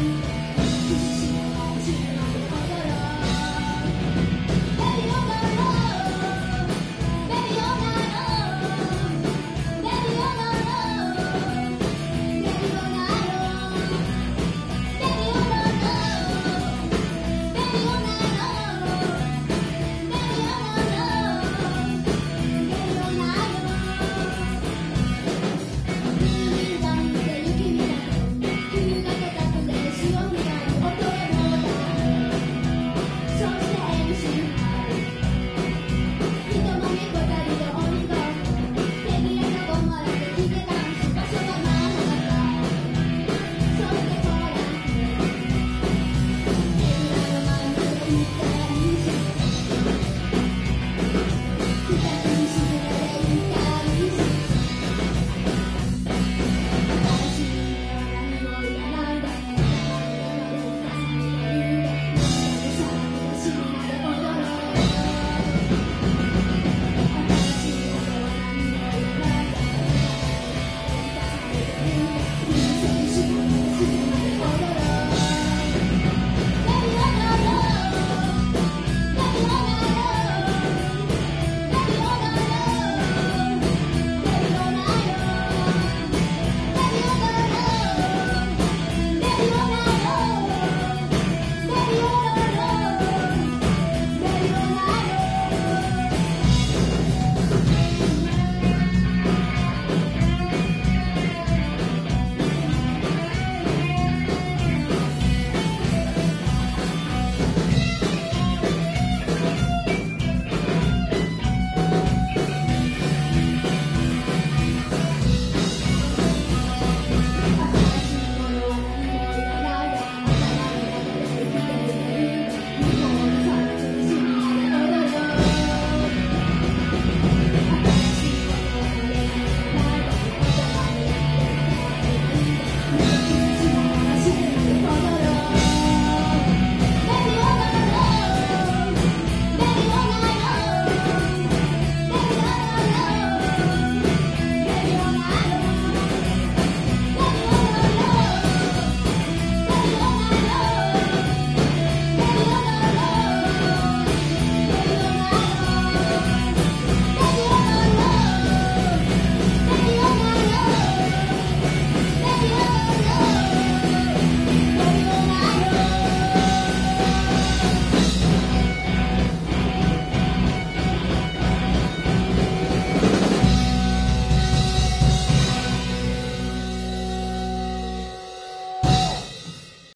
Bye.